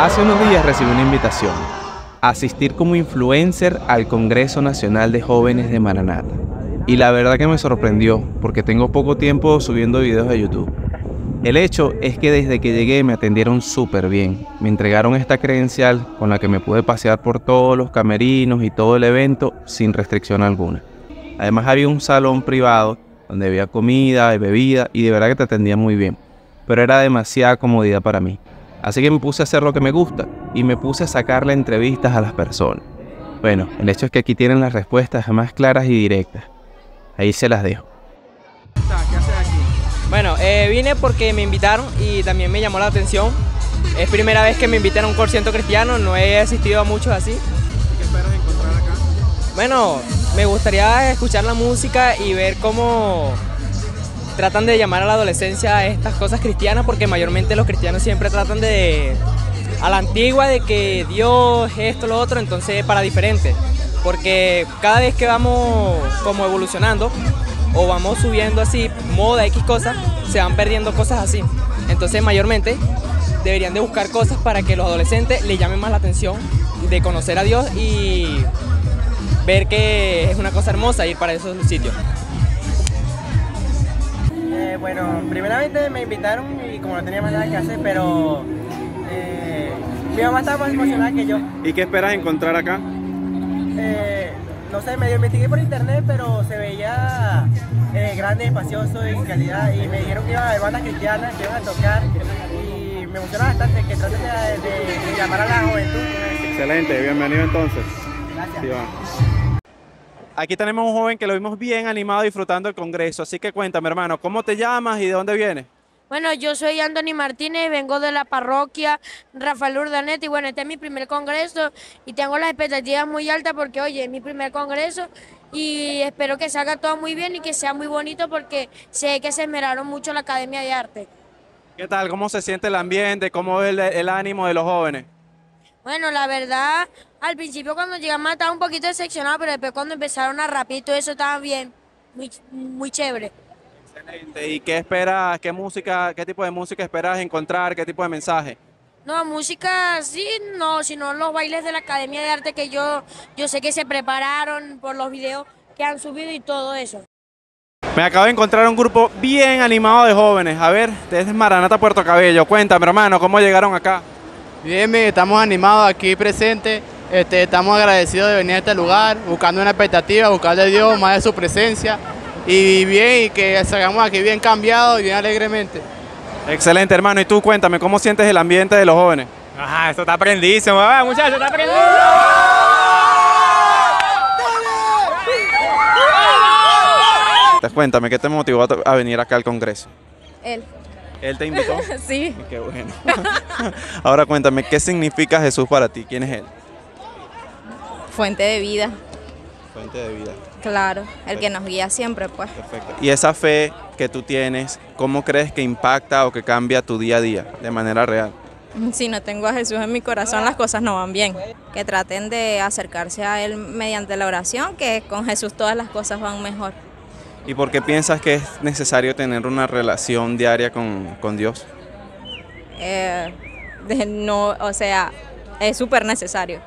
Hace unos días recibí una invitación a asistir como influencer al Congreso Nacional de Jóvenes de Maranata. Y la verdad que me sorprendió porque tengo poco tiempo subiendo videos a YouTube. El hecho es que desde que llegué me atendieron súper bien. Me entregaron esta credencial con la que me pude pasear por todos los camerinos y todo el evento sin restricción alguna. Además había un salón privado donde había comida y bebida y de verdad que te atendían muy bien. Pero era demasiada comodidad para mí. Así que me puse a hacer lo que me gusta y me puse a sacarle entrevistas a las personas. Bueno, el hecho es que aquí tienen las respuestas más claras y directas. Ahí se las dejo. ¿Qué haces aquí? Bueno, eh, vine porque me invitaron y también me llamó la atención. Es primera vez que me invitan a un concierto cristiano, no he asistido a muchos así. ¿Qué esperas encontrar acá? Bueno, me gustaría escuchar la música y ver cómo tratan de llamar a la adolescencia a estas cosas cristianas, porque mayormente los cristianos siempre tratan de, a la antigua, de que Dios, esto, lo otro, entonces para diferente. Porque cada vez que vamos como evolucionando o vamos subiendo así moda, X cosas, se van perdiendo cosas así. Entonces mayormente deberían de buscar cosas para que los adolescentes les llamen más la atención de conocer a Dios y ver que es una cosa hermosa ir para esos sitios. Eh, bueno, primeramente me invitaron y como no tenía más nada que hacer, pero eh, mi mamá estaba más emocionada que yo. ¿Y qué esperas encontrar acá? Eh, no sé, medio investigué por internet, pero se veía eh, grande, espacioso y calidad. Y me dijeron que iban a haber bandas cristianas, que iban a tocar. Y me emociona bastante que traten de, de- de llamar a la juventud. Excelente, bienvenido entonces. Gracias. Sí. Aquí tenemos un joven que lo vimos bien animado disfrutando el congreso. Así que cuéntame, hermano, ¿cómo te llamas y de dónde vienes? Bueno, yo soy Anthony Martínez, vengo de la parroquia Rafael Urdaneta y bueno, este es mi primer congreso y tengo las expectativas muy altas porque, oye, es mi primer congreso y espero que salga todo muy bien y que sea muy bonito porque sé que se esmeraron mucho la Academia de Arte. ¿Qué tal? ¿Cómo se siente el ambiente? ¿Cómo es el, el ánimo de los jóvenes? Bueno, la verdad, al principio cuando llegamos estaba un poquito decepcionado, pero después cuando empezaron a todo eso estaba bien, muy, muy chévere. Excelente. ¿Y qué esperas? ¿Qué música, qué tipo de música esperas encontrar? ¿Qué tipo de mensaje? No, música sí, no, sino los bailes de la Academia de Arte que yo, yo sé que se prepararon por los videos que han subido y todo eso. Me acabo de encontrar un grupo bien animado de jóvenes. A ver, desde Maranata, Puerto Cabello. Cuéntame, hermano, ¿cómo llegaron acá? Bien, bien, estamos animados aquí presentes. Este, estamos agradecidos de venir a este lugar, buscando una expectativa, buscarle a Dios más de su presencia. Y bien, y que salgamos aquí bien cambiados y bien alegremente. Excelente, hermano. Y tú, cuéntame, ¿cómo sientes el ambiente de los jóvenes? Ajá, esto está prendísimo, ah, muchachos, está prendido. Entonces, Cuéntame, ¿qué te motivó a venir acá al Congreso? Él. ¿Él te invitó? Sí. Qué bueno. Ahora cuéntame, ¿qué significa Jesús para ti? ¿Quién es Él? Fuente de vida, Fuente de vida. claro. El que nos guía siempre, pues. Perfecto. Y esa fe que tú tienes, ¿cómo crees que impacta o que cambia tu día a día de manera real? Si no tengo a Jesús en mi corazón, las cosas no van bien. Que traten de acercarse a Él mediante la oración, que con Jesús todas las cosas van mejor. ¿Y por qué piensas que es necesario tener una relación diaria con, con Dios? Eh, de no, o sea, es súper necesario.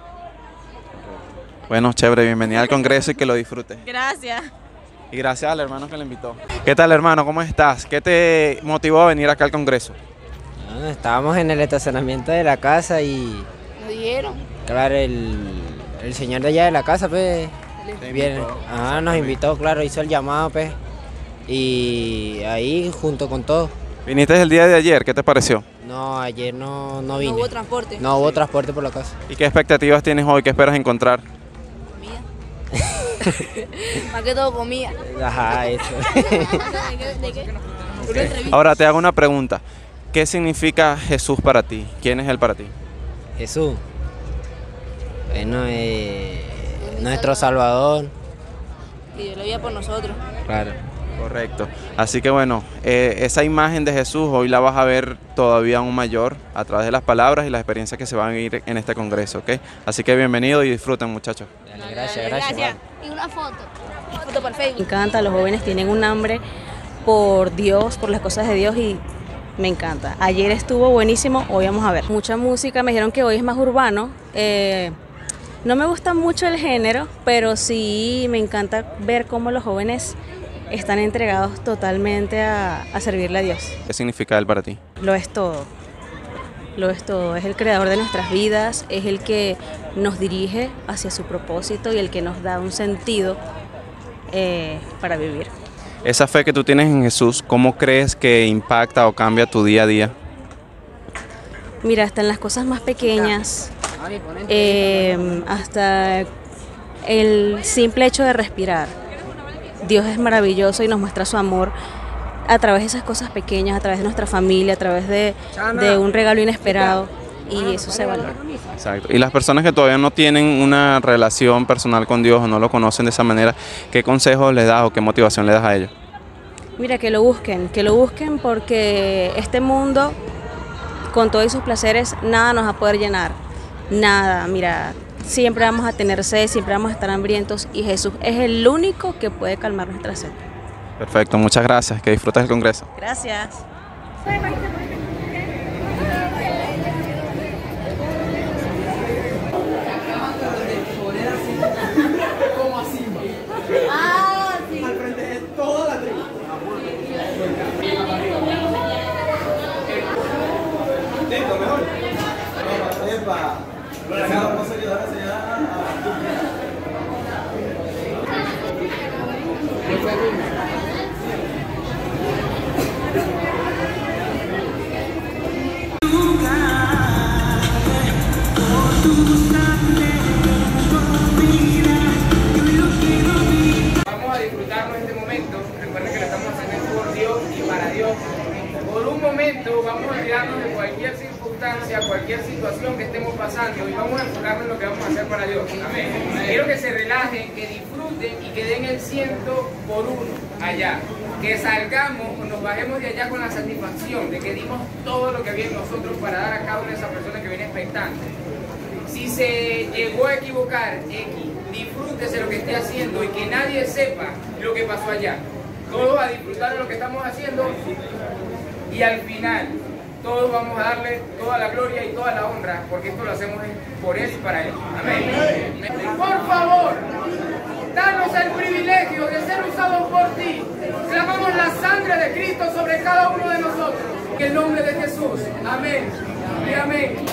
Bueno, chévere, bienvenida al Congreso y que lo disfrutes. Gracias. Y gracias al hermano que le invitó. ¿Qué tal, hermano? ¿Cómo estás? ¿Qué te motivó a venir acá al Congreso? Ah, Estábamos en el estacionamiento de la casa y, Lo dijeron. claro, el, el señor de allá de la casa, pues, viene. Ajá, nos invitó, claro, hizo el llamado, pues, y ahí junto con todos. Viniste el día de ayer, ¿qué te pareció? No, ayer no, no vine. hubo transporte. No hubo transporte por la casa. ¿Y qué expectativas tienes hoy? ¿Qué esperas encontrar? Más que todo comida. Ajá, eso. Ahora te hago una pregunta. ¿Qué significa Jesús para ti? ¿Quién es Él para ti? Jesús. Bueno, eh, nuestro Salvador, Y yo lo vi por nosotros. claro. Correcto. Así que bueno, eh, esa imagen de Jesús hoy la vas a ver todavía aún mayor a través de las palabras y las experiencias que se van a vivir en este congreso, ¿ok? Así que bienvenido y disfruten muchachos. Dale, gracias, gracias. vale. Y una foto. Foto por Facebook. Me encanta, los jóvenes tienen un hambre por Dios, por las cosas de Dios y me encanta. Ayer estuvo buenísimo, hoy vamos a ver. Mucha música, me dijeron que hoy es más urbano. Eh, no me gusta mucho el género, pero sí me encanta ver cómo los jóvenes están entregados totalmente a, a servirle a Dios. ¿Qué significa Él para ti? Lo es todo. Lo es todo. Es el creador de nuestras vidas, es el que nos dirige hacia su propósito y el que nos da un sentido eh, para vivir. Esa fe que tú tienes en Jesús, ¿cómo crees que impacta o cambia tu día a día? Mira, hasta en las cosas más pequeñas, eh, hasta el simple hecho de respirar. Dios es maravilloso y nos muestra su amor a través de esas cosas pequeñas, a través de nuestra familia, a través de, de un regalo inesperado y eso se valora. Exacto. Y las personas que todavía no tienen una relación personal con Dios o no lo conocen de esa manera, ¿qué consejos les das o qué motivación les das a ellos? Mira, que lo busquen, que lo busquen porque este mundo, con todos sus placeres, nada nos va a poder llenar. Nada, mira, siempre vamos a tener sed, siempre vamos a estar hambrientos y Jesús es el único que puede calmar nuestra sed. Perfecto, muchas gracias. Que disfrutes el congreso. Gracias. Circunstancia, cualquier situación que estemos pasando y vamos a enfocarnos en lo que vamos a hacer para Dios. Amén. Quiero que se relajen, que disfruten y que den el ciento por uno allá. Que salgamos o nos bajemos de allá con la satisfacción de que dimos todo lo que había en nosotros para dar a cada una de esas personas que viene expectante. Si se llegó a equivocar, X, disfrútese lo que esté haciendo y que nadie sepa lo que pasó allá. Todos a disfrutar de lo que estamos haciendo y al final todos vamos a darle toda la gloria y toda la honra porque esto lo hacemos por Él y para Él. Amén. Por favor, danos el privilegio de ser usados por ti. Clamamos la sangre de Cristo sobre cada uno de nosotros. En el nombre de Jesús. Amén. Y amén.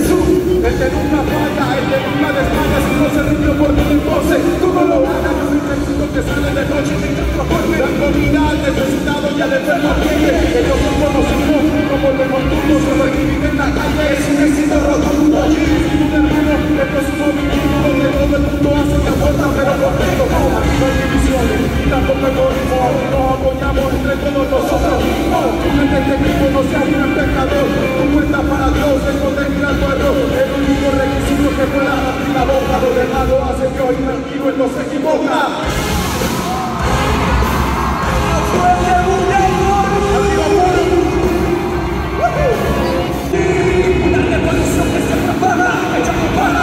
Jesús, este el que nunca falla, el que este nunca desmaya, si no se rindió por tu pose, ¿cómo lo van a que salen de noche sin conforme dando vida al necesitado y al enfermo tiene el oculto nos infunde como lo nocturno sobrevivir en la calle. Es un éxito rotundo. Allí sin un hermano esto es un movimiento donde todo el mundo hace la fuerza pero completo aquí no hay divisiones y tampoco egoísmo nos apoyamos entre todos nosotros mismos. En este equipo no seas un pecador. Tu cuenta para Dios es donde mira tu error. El único requisito que pueda abrir la boca lo demás lo hace que hoy tranquilo él no se equivoca. Para!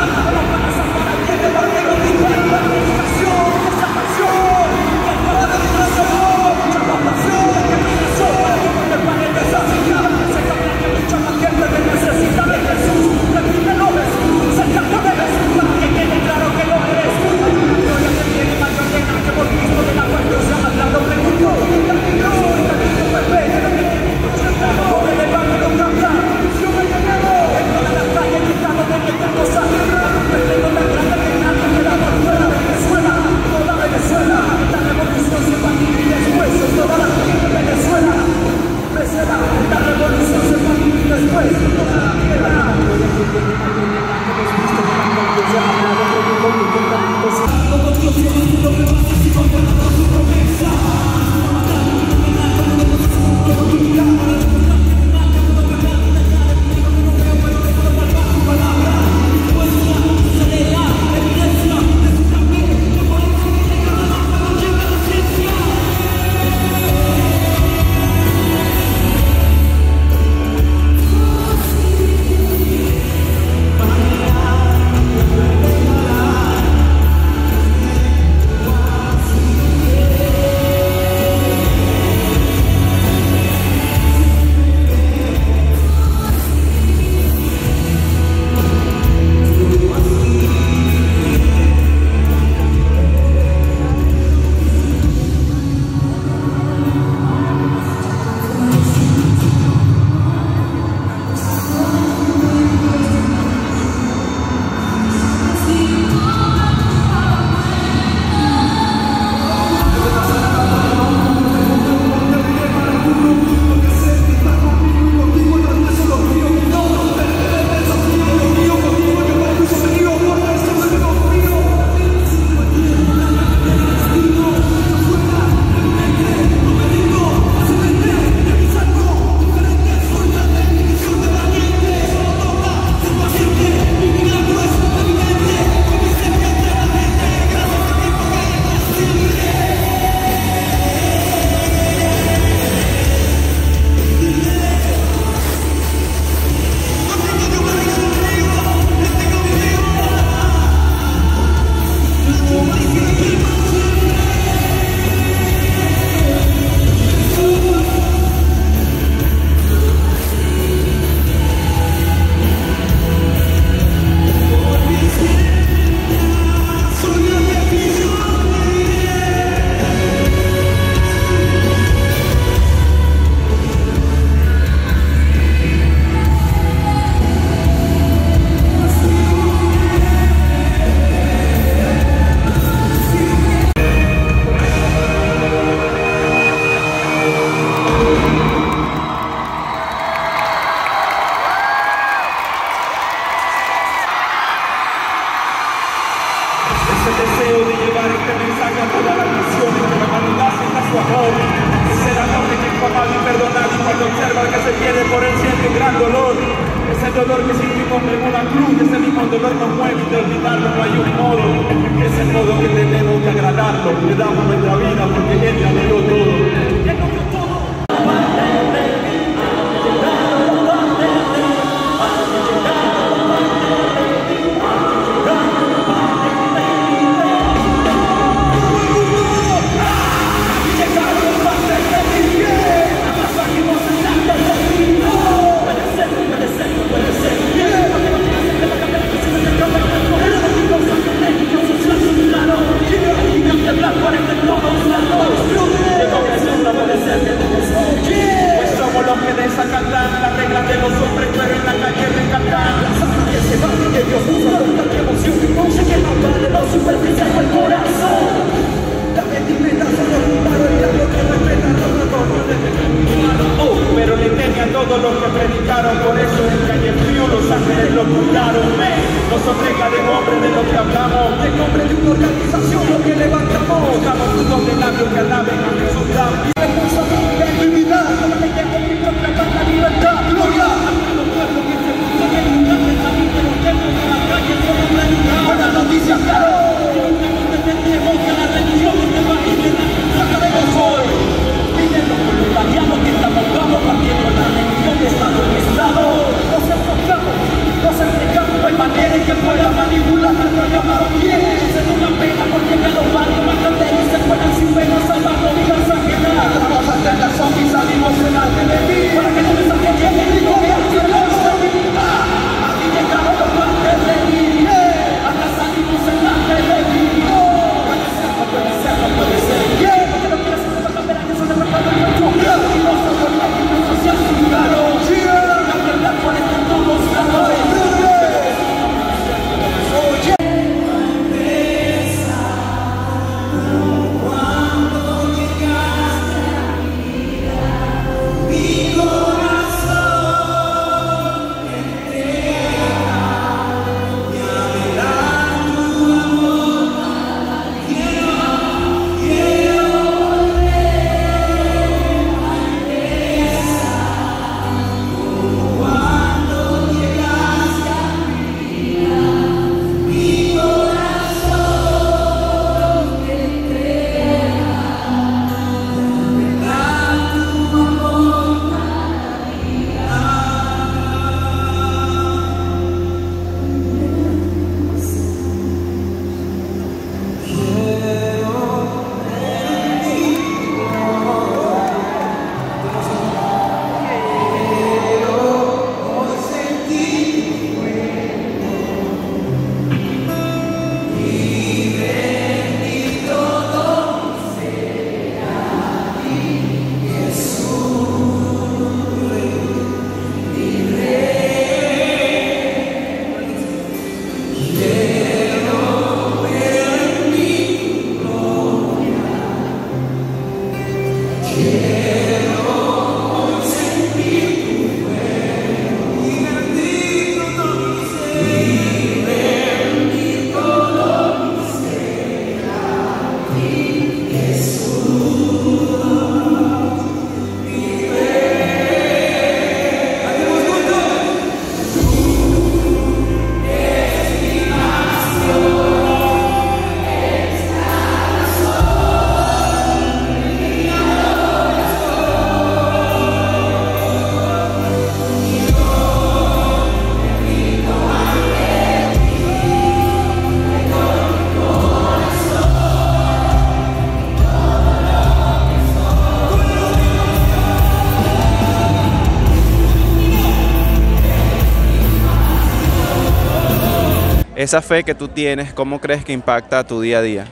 Esa fe que tú tienes, ¿cómo crees que impacta tu día a día?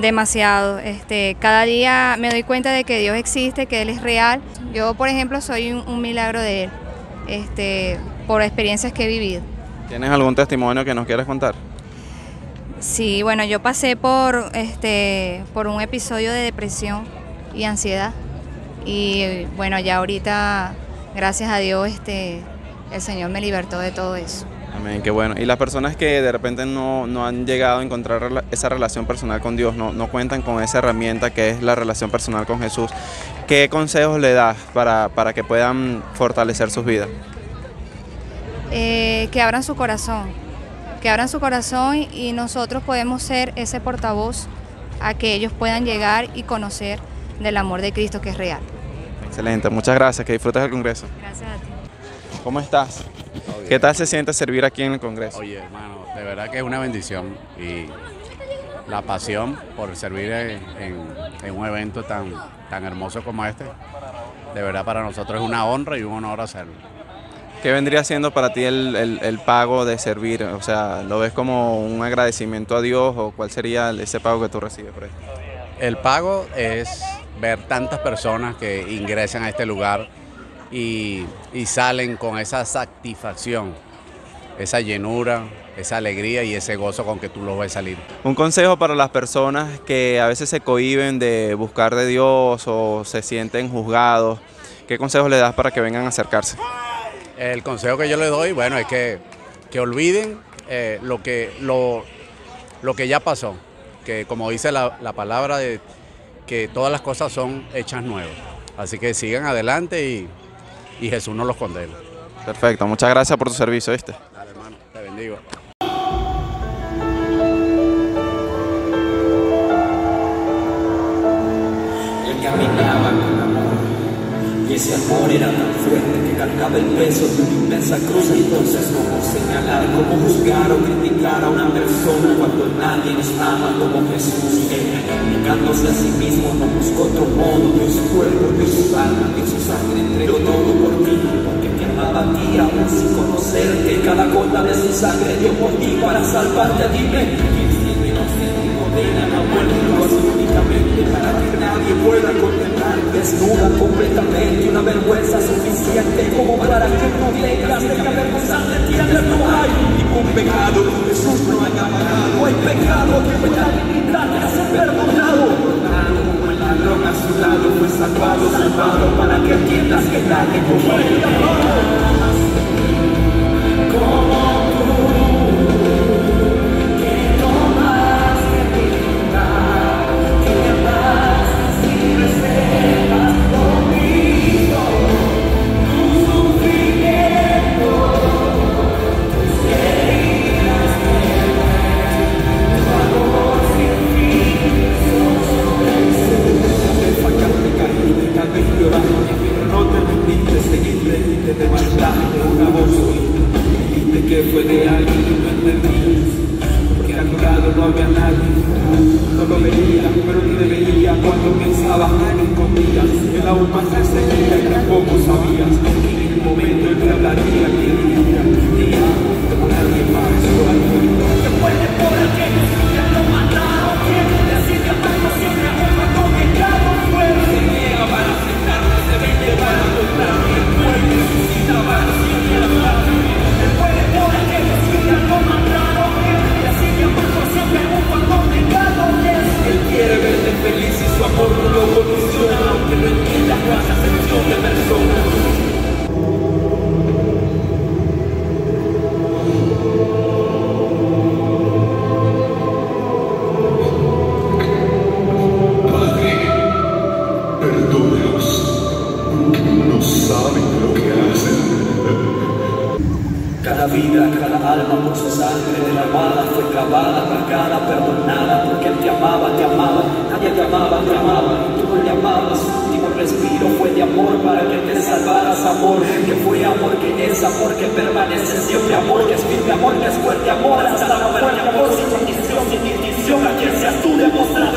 Demasiado. Este, cada día me doy cuenta de que Dios existe, que Él es real. Yo, por ejemplo, soy un, un milagro de Él, este, por experiencias que he vivido. ¿Tienes algún testimonio que nos quieras contar? Sí, bueno, yo pasé por, este, por un episodio de depresión y ansiedad. Y bueno, ya ahorita, gracias a Dios, este, el Señor me libertó de todo eso. Amén, qué bueno. Y las personas que de repente no, no han llegado a encontrar esa relación personal con Dios, no, no cuentan con esa herramienta que es la relación personal con Jesús, ¿qué consejos le das para, para que puedan fortalecer sus vidas? Eh, que abran su corazón, que abran su corazón y- y nosotros podemos ser ese portavoz a que ellos puedan llegar y conocer del amor de Cristo que es real. Excelente, muchas gracias, que disfrutes del Congreso. Gracias a ti. ¿Cómo estás? ¿Qué tal se siente servir aquí en el Congreso? Oye, hermano, de verdad que es una bendición y la pasión por servir en, en- en un evento tan, tan hermoso como este, de verdad para nosotros es una honra y un honor hacerlo. ¿Qué vendría siendo para ti el, el- el pago de servir? O sea, ¿lo ves como un agradecimiento a Dios o cuál sería ese pago que tú recibes por esto? El pago es ver tantas personas que ingresan a este lugar y, y salen con esa satisfacción, esa llenura, esa alegría y ese gozo con que tú los ves salir. Un consejo para las personas que a veces se cohíben de buscar de Dios o se sienten juzgados. ¿Qué consejos le das para que vengan a acercarse? El consejo que yo les doy, bueno, es que, que olviden eh, lo, que, lo, lo que ya pasó, que como dice la, la palabra de que todas las cosas son hechas nuevas. Así que sigan adelante y, y Jesús no los condena. Perfecto, muchas gracias por tu servicio, ¿viste? Dale, hermano, te bendigo. Él caminaba con amor y ese amor era tan fuerte cargaba el peso de una inmensa cruz. Entonces, ¿cómo señalar, cómo juzgar o criticar a una persona cuando nadie nos ama como Jesús? Él, a sí mismo, no buscó otro modo, dio su cuerpo, dio su alma, dio su sangre, entregó todo por ti, porque te amaba a ti, aún sin conocerte. Cada gota de su sangre dio por ti para salvarte. Dime, ¿quién siente inocente condena a muerte? Lo hace únicamente para que nadie pueda condenar. Desnuda completamente, una vergüenza suficiente como para que no tengas de que avergonzarte. Tienes no hay ningún pecado, Jesús no haya pagado. Hay pecado que pueda limitarte a ser perdonado. Como el ladrón a su lado fue salvado, salvado para que entiendas que nadie como él demostrar.